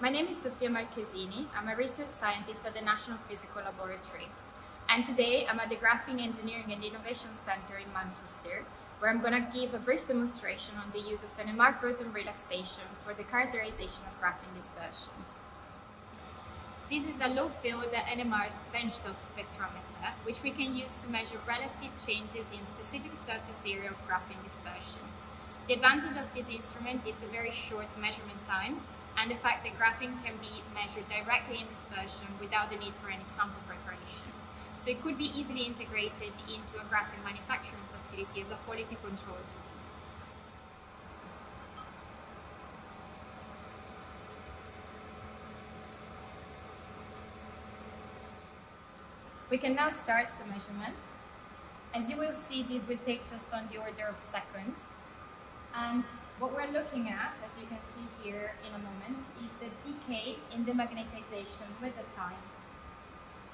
My name is Sofia Marchesini. I'm a research scientist at the National Physical Laboratory. And today I'm at the Graphene Engineering and Innovation Center in Manchester, where I'm going to give a brief demonstration on the use of NMR proton relaxation for the characterization of graphene dispersions. This is a low-field NMR benchtop spectrometer, which we can use to measure relative changes in specific surface area of graphene dispersion. The advantage of this instrument is the very short measurement time and the fact that graphene can be measured directly in dispersion without the need for any sample preparation. So it could be easily integrated into a graphene manufacturing facility as a quality control tool. We can now start the measurement. As you will see, this will take just on the order of seconds. And what we're looking at, as you can see here in a moment, is the decay in the magnetization with the time.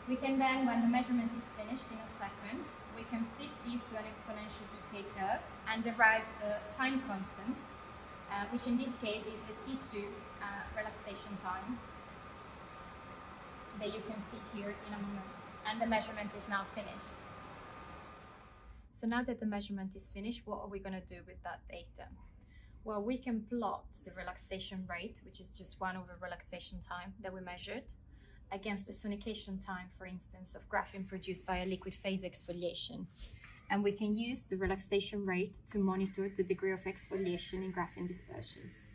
We can then, when the measurement is finished in a second, we can fit this to an exponential decay curve and derive the time constant, uh, which in this case is the T2 uh, relaxation time that you can see here in a moment. And the measurement is now finished. So now that the measurement is finished, what are we going to do with that data? Well, we can plot the relaxation rate, which is just one over relaxation time that we measured, against the sonication time, for instance, of graphene produced by a liquid phase exfoliation. And we can use the relaxation rate to monitor the degree of exfoliation in graphene dispersions.